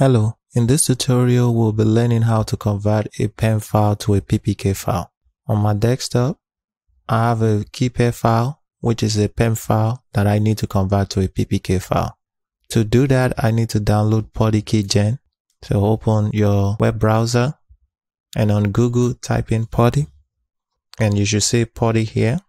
Hello, in this tutorial we'll be learning how to convert a PEM file to a PPK file. On my desktop, I have a KeyPair file, which is a PEM file that I need to convert to a PPK file. To do that, I need to download PutyKeygen. So open your web browser and on Google type in Putty and you should see Putty here.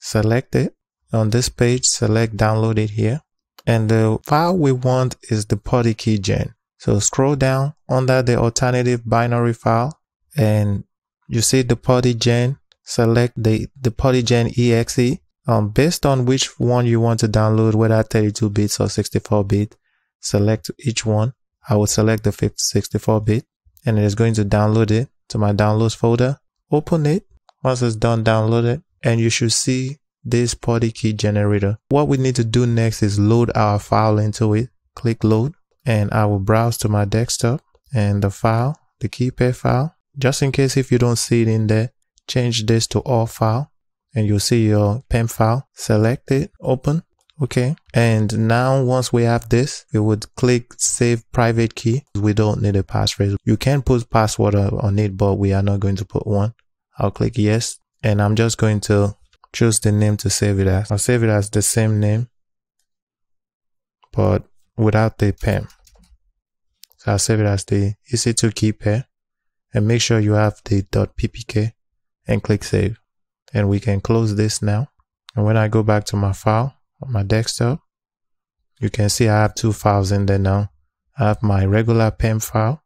Select it. On this page, select download it here and the file we want is the PutyKeygen. So scroll down under the alternative binary file and you see the PuTTYgen, select the, the PuTTYgen exe. Um, based on which one you want to download, whether 32 bits or 64 bit, select each one. I will select the 64 bit and it is going to download it to my downloads folder. Open it. Once it's done, download it and you should see this Putty key generator. What we need to do next is load our file into it. Click load and I will browse to my desktop and the file, the key pair file. Just in case if you don't see it in there, change this to all file and you'll see your PEM file. Select it, open. Okay. And now once we have this, we would click save private key. We don't need a passphrase. You can put password on it, but we are not going to put one. I'll click yes. And I'm just going to choose the name to save it as. I'll save it as the same name, but without the PEM. So I'll save it as the EC2 KeyPair and make sure you have the .ppk and click save. And we can close this now. And when I go back to my file on my desktop, you can see I have two files in there now. I have my regular PEM file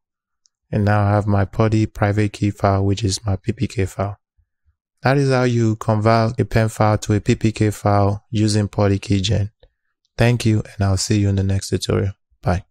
and now I have my Putty private key file, which is my PPK file. That is how you convert a PEM file to a PPK file using PutyKeygen. Thank you and I'll see you in the next tutorial. Bye.